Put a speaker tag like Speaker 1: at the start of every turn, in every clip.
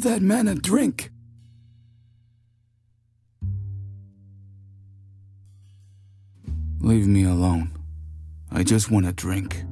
Speaker 1: Give that man a drink. Leave me alone. I just want a drink.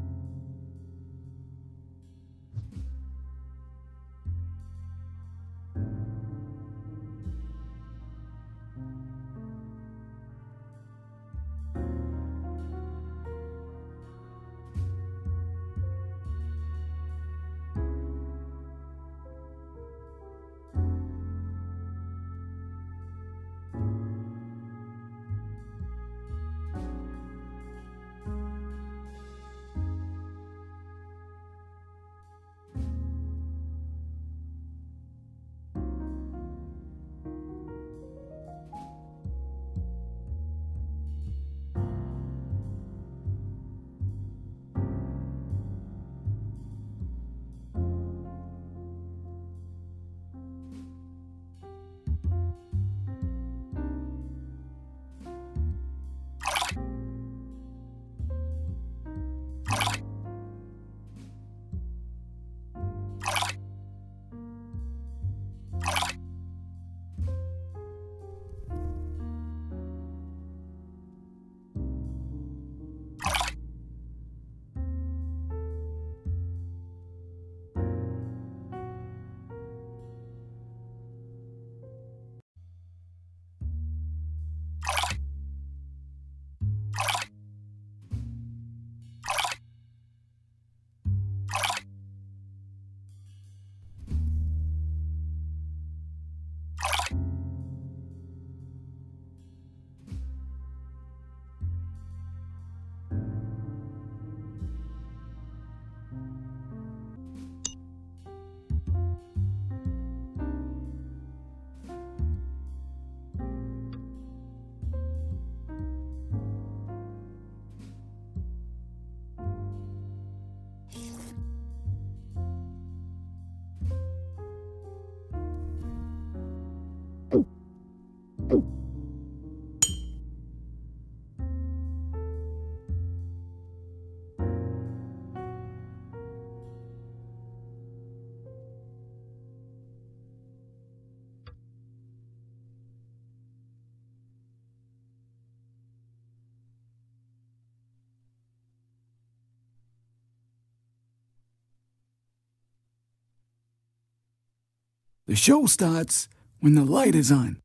Speaker 1: The show starts when the light is on.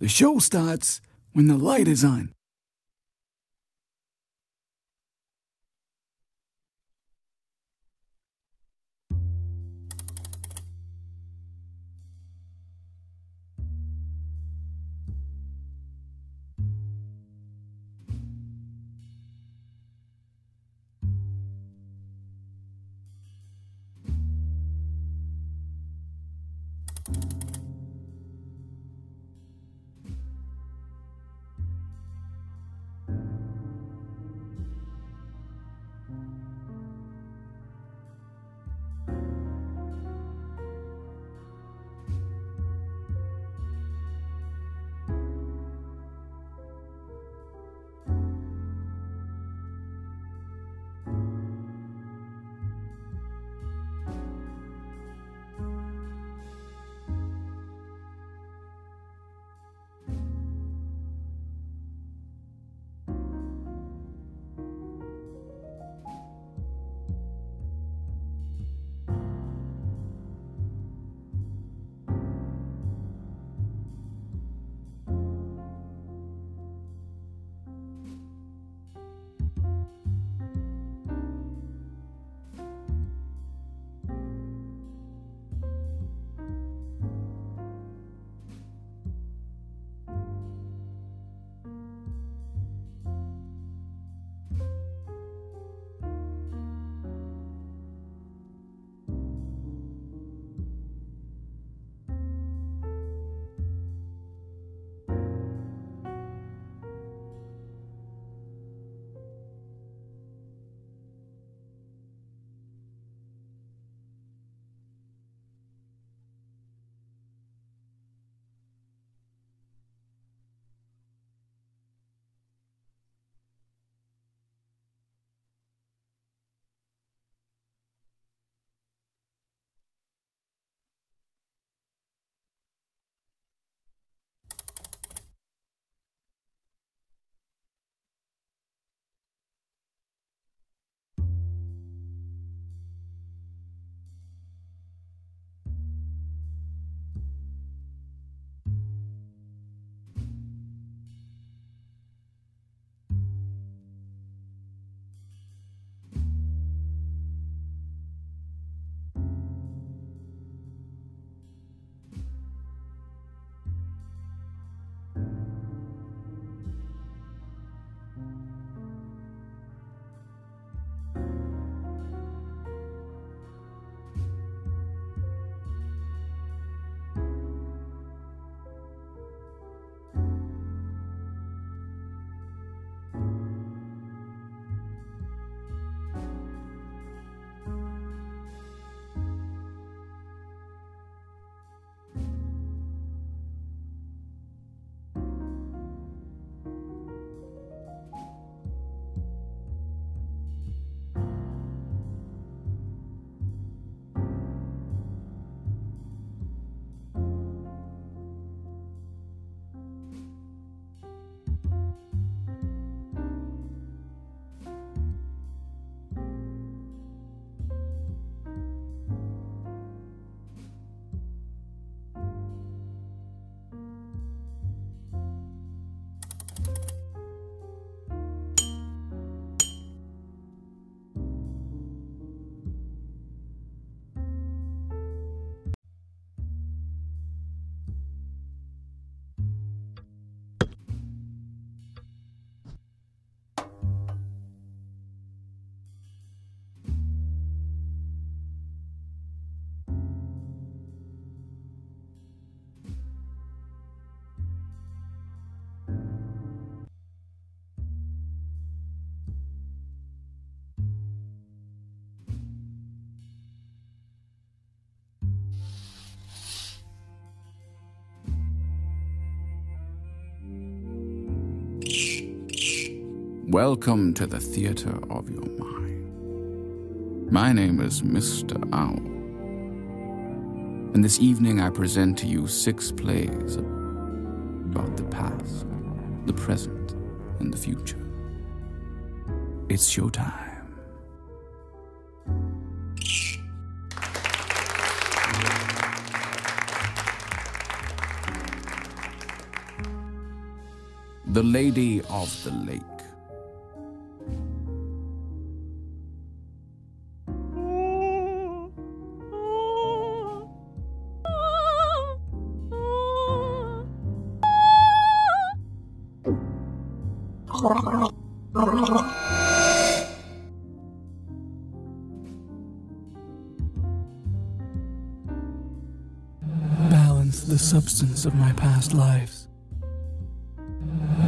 Speaker 1: The show starts when the light is on. Welcome to the theater of your mind. My name is Mr. Owl. And this evening I present to you six plays about the past, the present, and the future. It's showtime. The Lady of the Lake.
Speaker 2: Balance the substance of my past lives.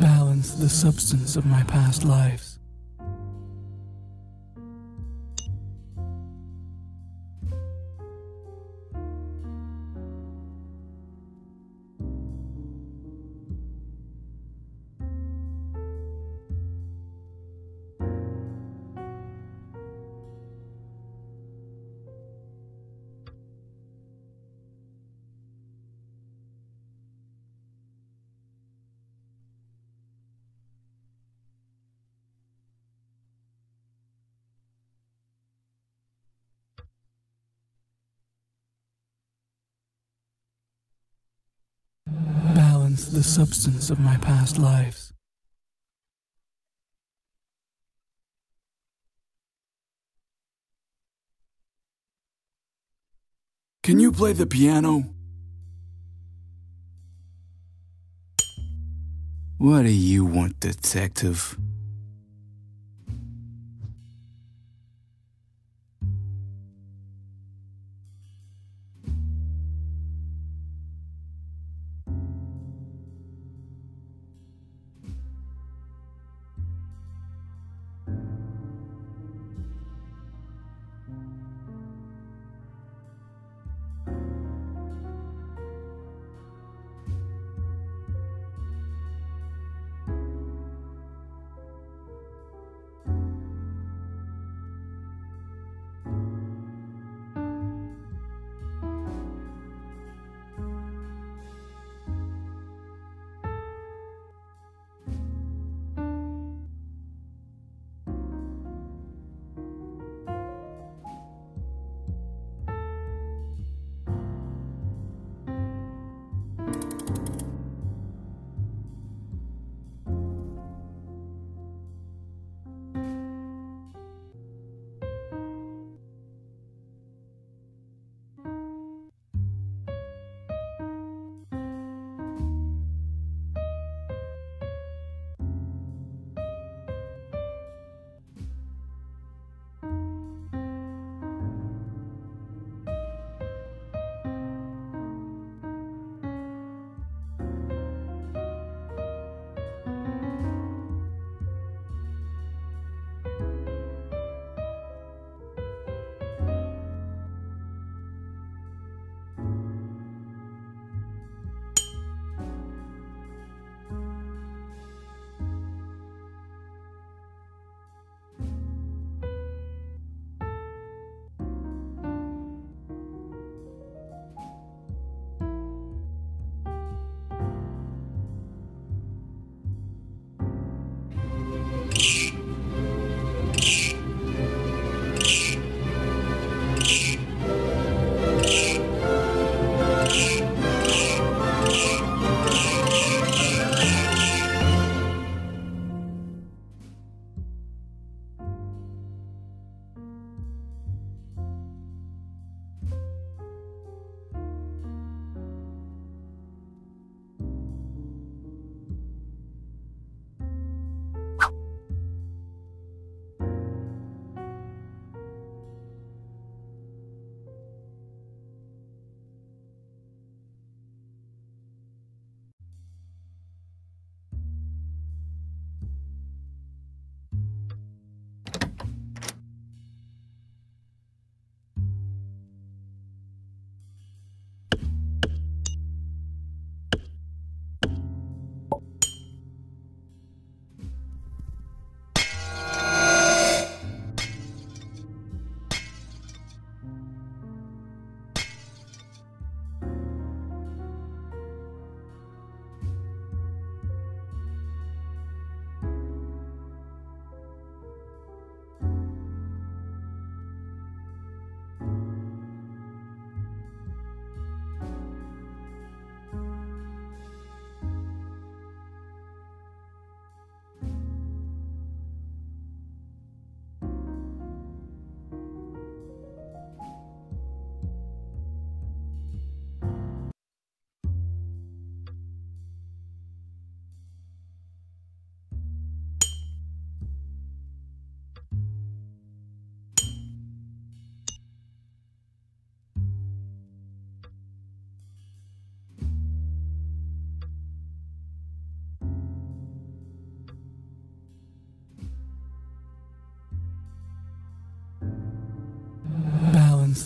Speaker 2: Balance the substance of my past lives. The substance of my past lives.
Speaker 1: Can you play the piano? What do you want, detective?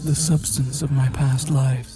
Speaker 1: The substance of my past lives.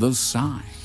Speaker 3: The sign.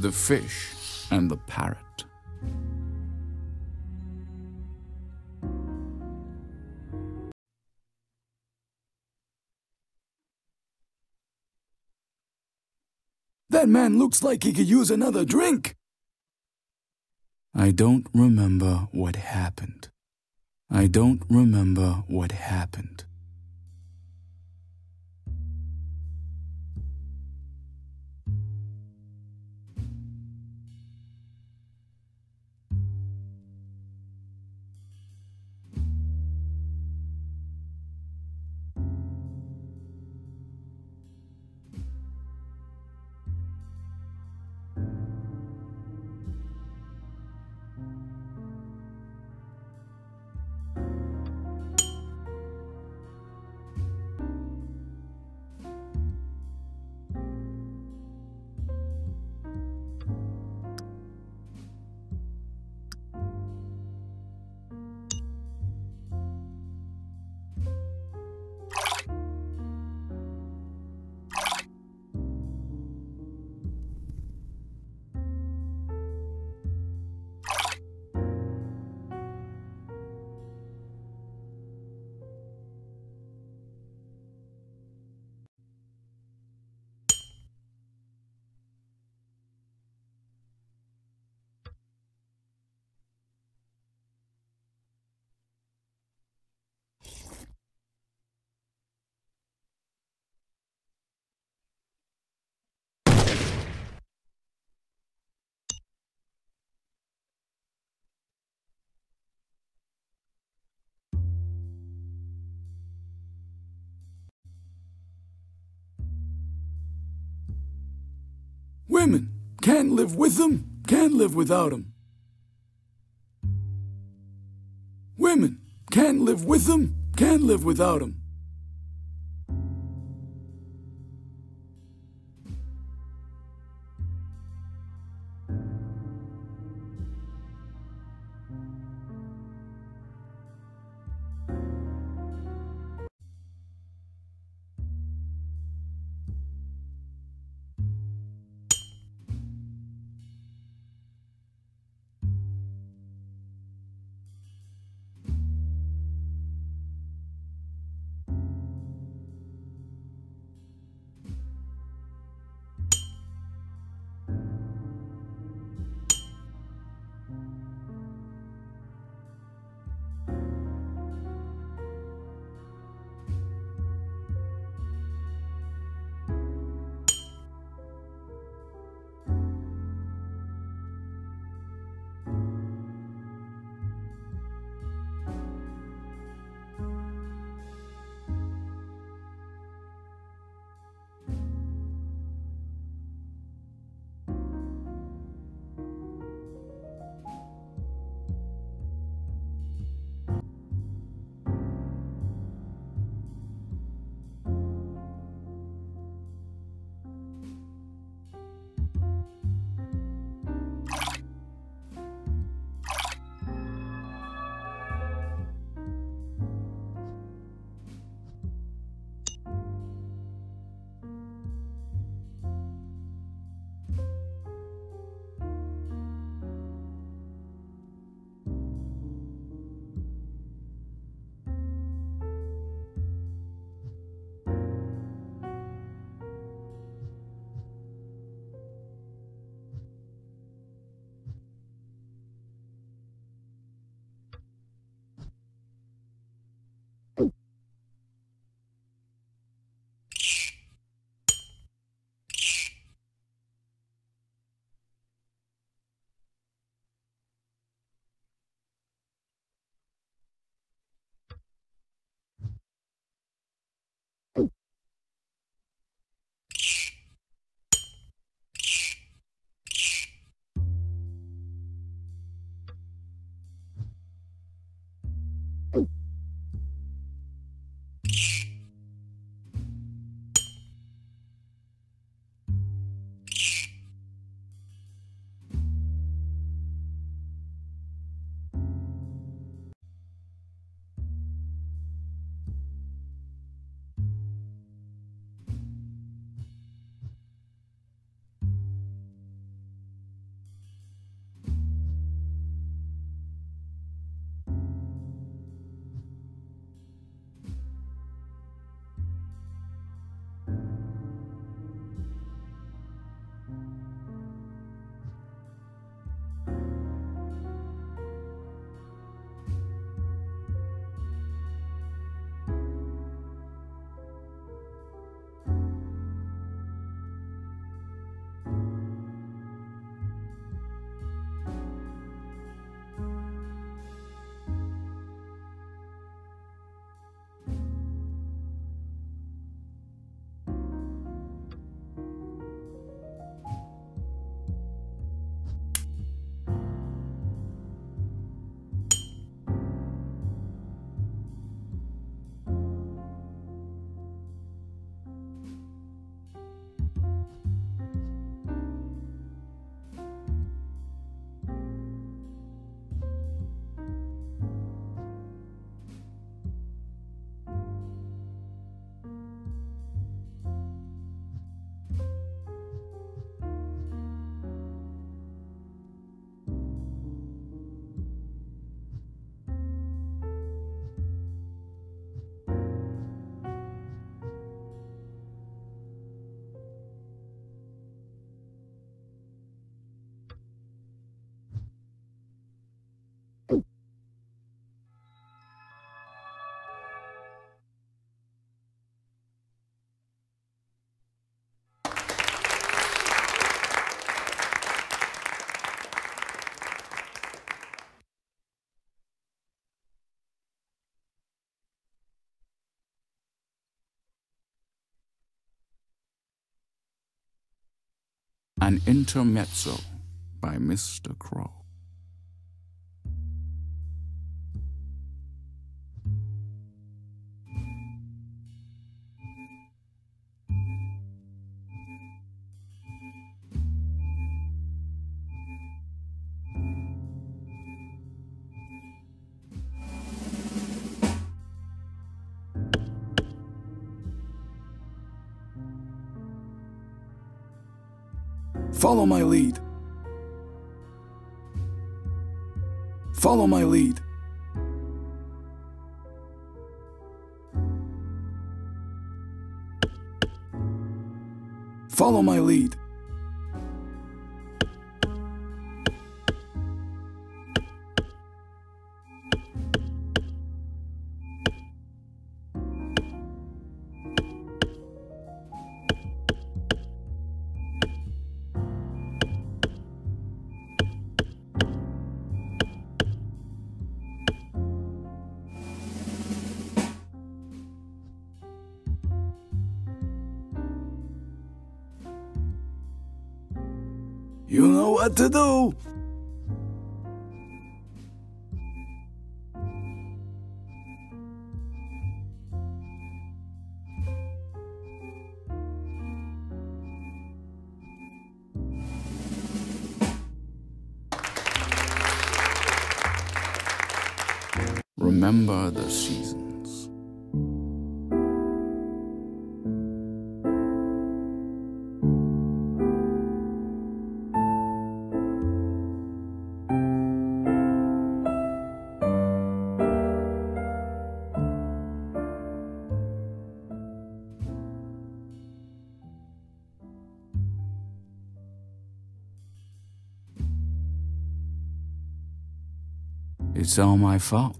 Speaker 1: The Fish and the Parrot.
Speaker 2: That man looks like he could use another drink.
Speaker 1: I don't remember what happened. I don't remember what happened.
Speaker 2: Women can't live with them, can't live without them. Women can't live with them, can't live without them.
Speaker 1: An Intermezzo by Mr. Crow.
Speaker 2: Follow my lead. Follow my lead. Follow my lead. You know what to do.
Speaker 1: Remember the seasons. All my fault.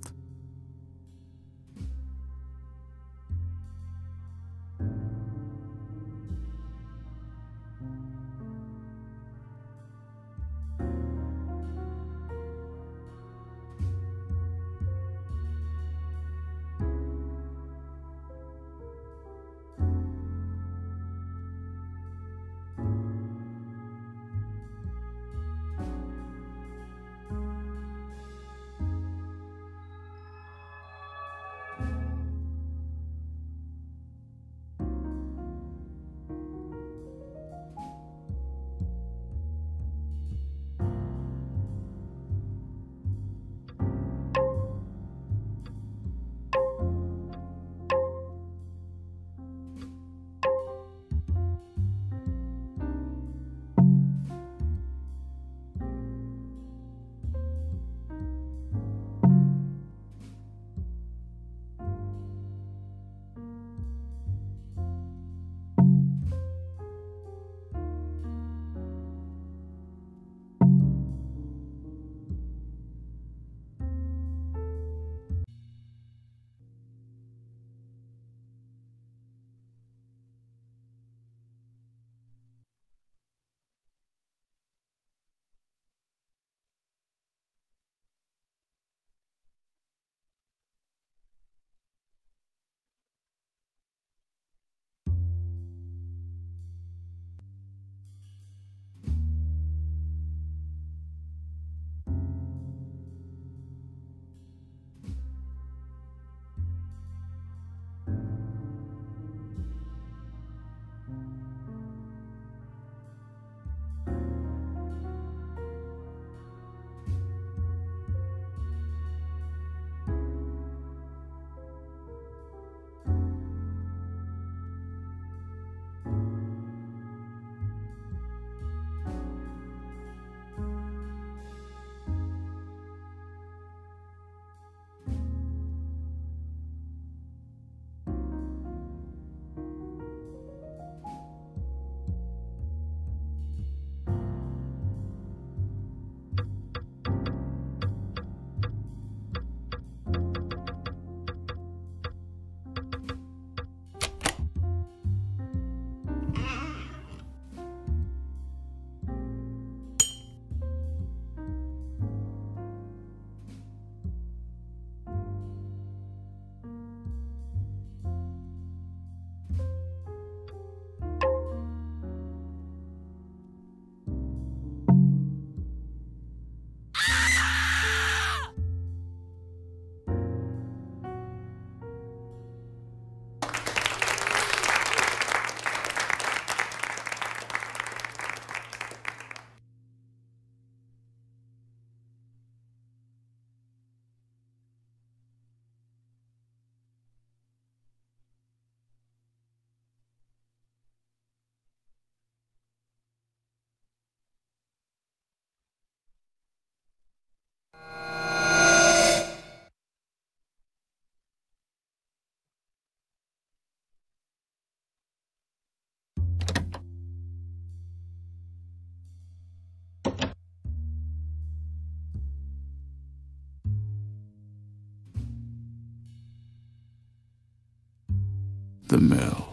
Speaker 1: The mill.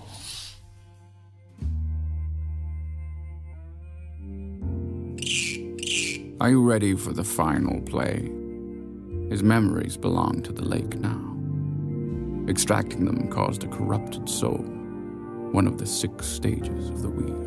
Speaker 1: Are you ready for the final play? His memories belong to the lake now. Extracting them caused a corrupted soul, one of the six stages of the wheel.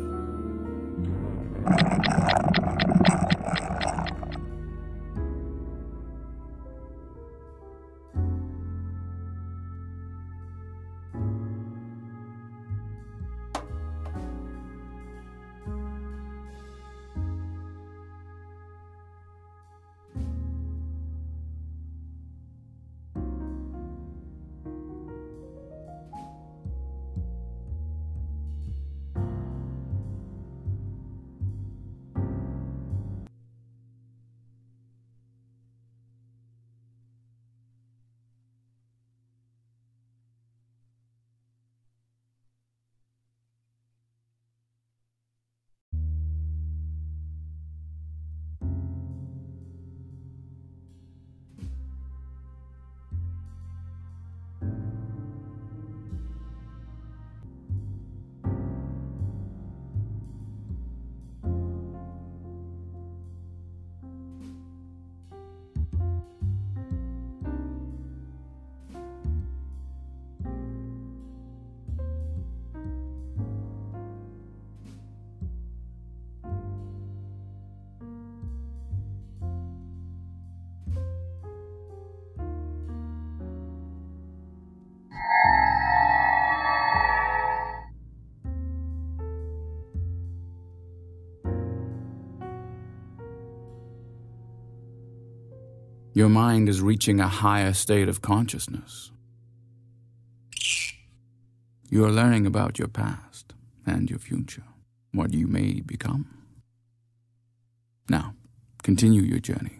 Speaker 1: Your mind is reaching a higher state of consciousness. You are learning about your past and your future, what you may become. Now, continue your journey.